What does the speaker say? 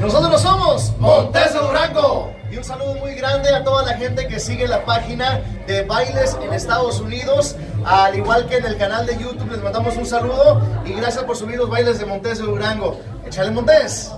Nosotros somos Montes de Durango. Y un saludo muy grande a toda la gente que sigue la página de bailes en Estados Unidos. Al igual que en el canal de YouTube, les mandamos un saludo y gracias por subir los bailes de Montes de Durango. Échale Montes.